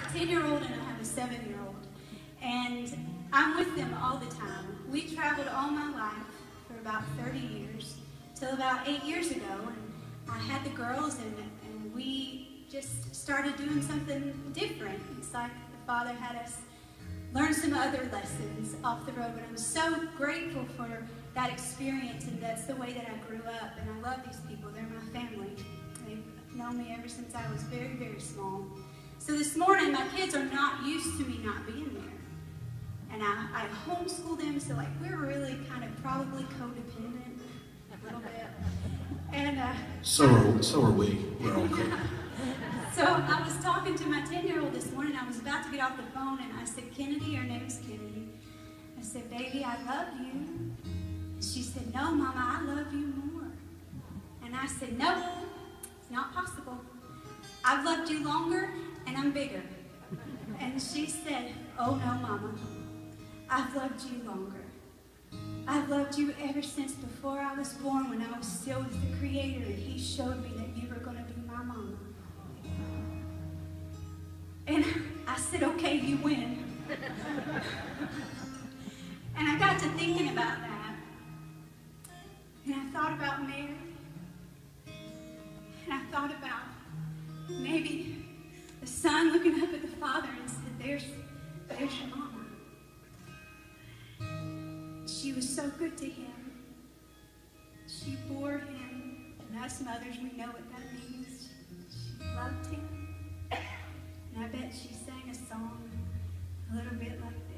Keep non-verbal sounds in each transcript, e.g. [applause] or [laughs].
a 10 year old and I have a 7 year old. And I'm with them all the time. We traveled all my life for about 30 years, till about eight years ago. And I had the girls, and, and we just started doing something different. It's like the Father had us learn some other lessons off the road. But I'm so grateful for that experience, and that's the way that I grew up. And I love these people, they're my family. They've known me ever since I was very, very small. So this morning, my kids are not used to me not being there. And I, I homeschool them, so like we're really kind of probably codependent a little bit. And uh, So are, so are we. We're okay. [laughs] so I was talking to my 10 year old this morning. I was about to get off the phone, and I said, Kennedy, your name is Kennedy. I said, Baby, I love you. She said, No, Mama, I love you more. And I said, No, it's not possible. I've loved you longer, and I'm bigger. And she said, Oh, no, Mama. I've loved you longer. I've loved you ever since before I was born when I was still with the Creator and He showed me that you were going to be my mama. And I said, okay, you win. There's mama. She was so good to him. She bore him. And us mothers, we know what that means. She loved him. And I bet she sang a song a little bit like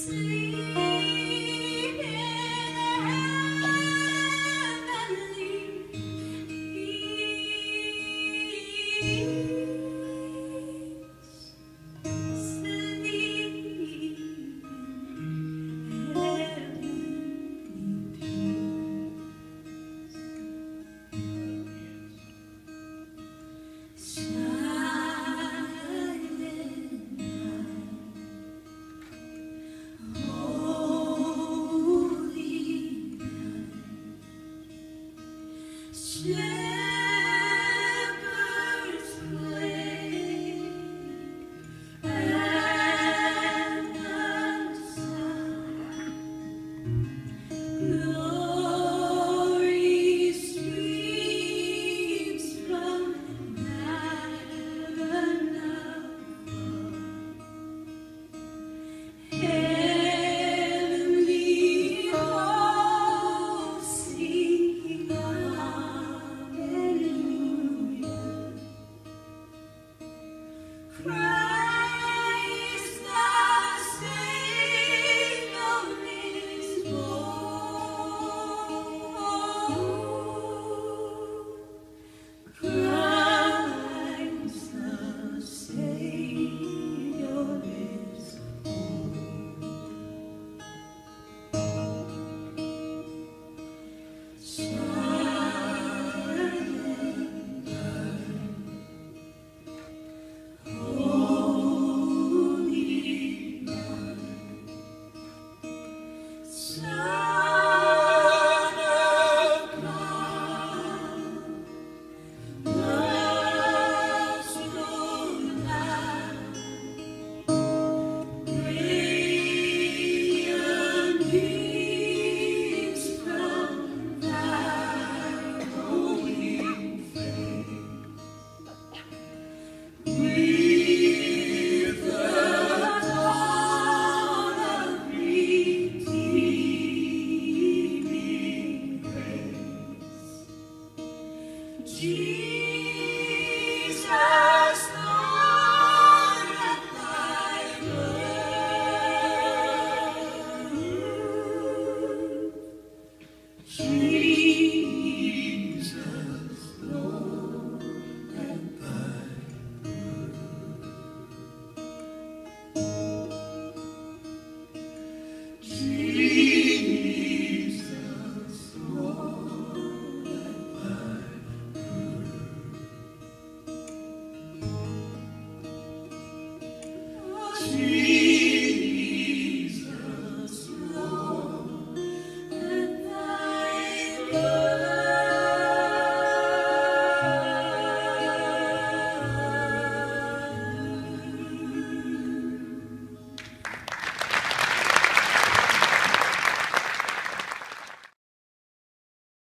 sleep